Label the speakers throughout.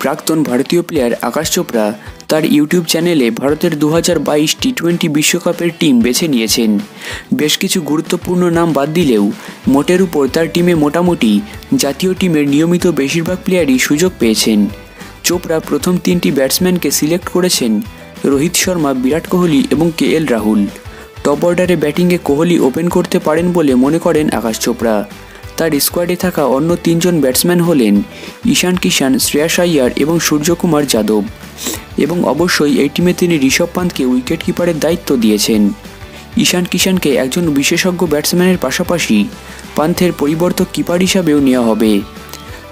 Speaker 1: প্রাক্তন ভারতীয় প্লেয়ার আকাশ চোপড়া তার ইউটিউব চ্যানেলে ভারতের দু হাজার বাইশ টি টোয়েন্টি বিশ্বকাপের টিম বেছে নিয়েছেন। বেশ কিছু গুরুত্বপূর্ণ নাম বাদ দিলেও মোটের উপর তার টিমে মোটামুটি জাতীয় টিমের নিয়মিত বেশিরভাগ প্লেয়ারই সুযোগ পেয়েছেন। চোপড়া প্রথম তিনটি ব্যাটসম্যানকে সিলেক্ট করেছেন রোহিত শর্মা, বিরাট কোহলি এবং কে এল রাহুল। টপ অর্ডারে ব্যাটিংয়ে কোহলি ওপেন করতে পারেন বলে মনে করেন আকাশ চোপড়া। তার স্কোয়াডে থাকা অন্য তিনজন ব্যাটসম্যান হলেন ঈশান কিষান শ্রেয়াস আইয়ার এবং সূর্যকুমার যাদব। এবং অবশ্যই এই টিমে তিনি ঋষভ পান্তকে উইকেট কিপারের দায়িত্ব দিয়েছেন। ঈশান কিষানকে একজন বিশেষজ্ঞ ব্যাটসম্যানের পাশাপাশি পান্থের পরিবর্তক কিপার হিসাবেও নেওয়া হবে।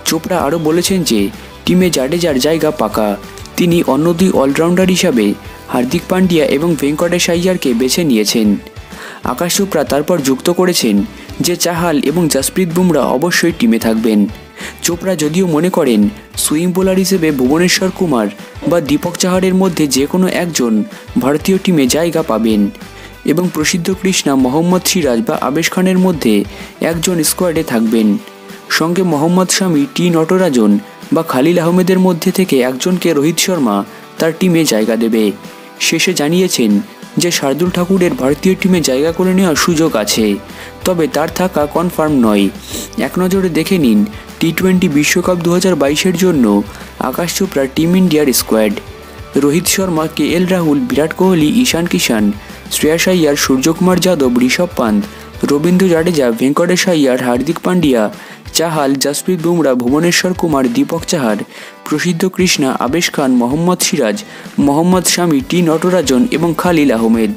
Speaker 1: চোপড়া আরও বলেছেন যে টিমে জাডেজার জায়গা পাকা। তিনি অন্য দুই অলরাউন্ডার হিসাবে হার্দিক পান্ডিয়া এবং ভেঙ্কটেশ আইয়ারকে বেছে নিয়েছেন। আকাশ চোপড়া তারপর যুক্ত করেছেন যে চাহাল এবং জাসপ্রীত বুমরা অবশ্যই টিমে থাকবেন। চোপড়া যদিও মনে করেন, সুইং বোলার হিসেবে ভুবনেশ্বর কুমার বা দীপক চাহারের মধ্যে যে কোনো একজন ভারতীয় টিমে জায়গা পাবেন এবং প্রসিদ্ধ কৃষ্ণা মোহাম্মদ সিরাজ বা আবেশ খানের মধ্যে একজন স্কোয়াডে থাকবেন। সঙ্গে মোহাম্মদ শামি, টি নটরাজন বা খালিল আহমেদের মধ্যে থেকে একজনকে রোহিত শর্মা তার টিমে জায়গা দেবে। শেষে জানিয়েছেন যে শার্দুল ঠাকুরের ভারতীয় টিমে জায়গা করে নেওয়ার সুযোগ আছে। তবে তার থাকা কনফার্ম নয়। এক নজরে দেখে নিন টি টোয়েন্টি বিশ্বকাপ দু হাজার বাইশের জন্য আকাশ চোপড়া টিম ইন্ডিয়ার squad Rohit Sharma, K L Rahul, Virat Kohli, Ishan Kishan Shreyas Iyer Suryakumar Yadav, Rishabh Pant Ravindra Jadeja, Venkatesh Iyer Hardik Pandya Chahal, Jasprit Bumrah, Bhuvneshwar Kumar, Deepak Chahar, Prasidh Krishna, Avesh খান, মোহাম্মদ সিরাজ, মোহাম্মদ স্বামী টি নটরাজন এবং খালিল আহমেদ।